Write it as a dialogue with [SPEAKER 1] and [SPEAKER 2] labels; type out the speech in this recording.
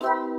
[SPEAKER 1] you